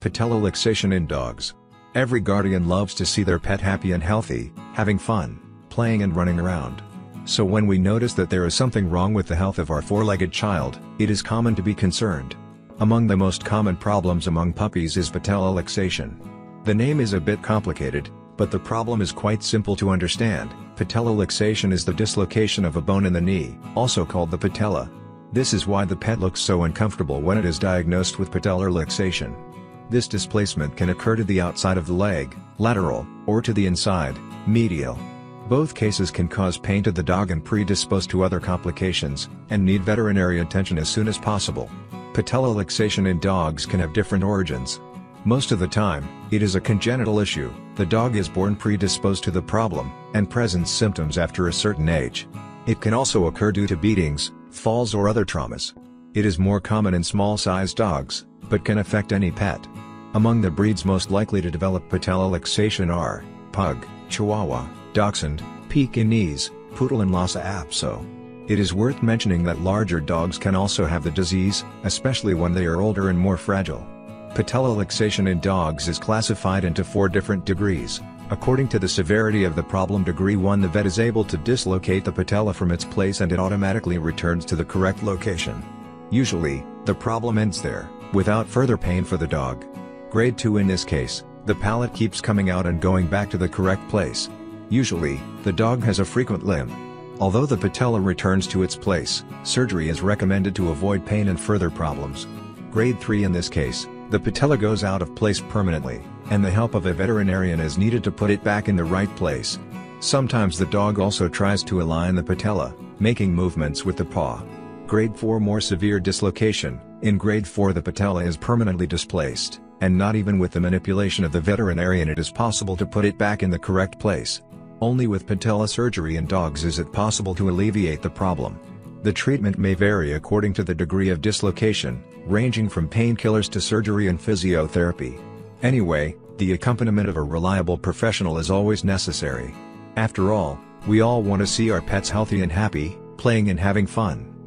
Patella luxation in dogs. Every guardian loves to see their pet happy and healthy, having fun, playing and running around. So when we notice that there is something wrong with the health of our four-legged child, it is common to be concerned. Among the most common problems among puppies is patella luxation. The name is a bit complicated, but the problem is quite simple to understand. Patella luxation is the dislocation of a bone in the knee, also called the patella. This is why the pet looks so uncomfortable when it is diagnosed with patellar luxation. This displacement can occur to the outside of the leg, lateral, or to the inside, medial. Both cases can cause pain to the dog and predispose to other complications, and need veterinary attention as soon as possible. Patella luxation in dogs can have different origins. Most of the time, it is a congenital issue, the dog is born predisposed to the problem, and presents symptoms after a certain age. It can also occur due to beatings, falls or other traumas. It is more common in small-sized dogs, but can affect any pet. Among the breeds most likely to develop patella luxation are, Pug, Chihuahua, Dachshund, Pekingese, Poodle and Lhasa Apso. It is worth mentioning that larger dogs can also have the disease, especially when they are older and more fragile. Patella luxation in dogs is classified into four different degrees. According to the severity of the problem degree 1 the vet is able to dislocate the patella from its place and it automatically returns to the correct location. Usually, the problem ends there, without further pain for the dog. Grade 2 in this case, the patella keeps coming out and going back to the correct place. Usually, the dog has a frequent limp. Although the patella returns to its place, surgery is recommended to avoid pain and further problems. Grade 3 in this case, the patella goes out of place permanently, and the help of a veterinarian is needed to put it back in the right place. Sometimes the dog also tries to align the patella, making movements with the paw. Grade 4 More severe dislocation, in grade 4 the patella is permanently displaced and not even with the manipulation of the veterinarian it is possible to put it back in the correct place. Only with patella surgery in dogs is it possible to alleviate the problem. The treatment may vary according to the degree of dislocation, ranging from painkillers to surgery and physiotherapy. Anyway, the accompaniment of a reliable professional is always necessary. After all, we all want to see our pets healthy and happy, playing and having fun.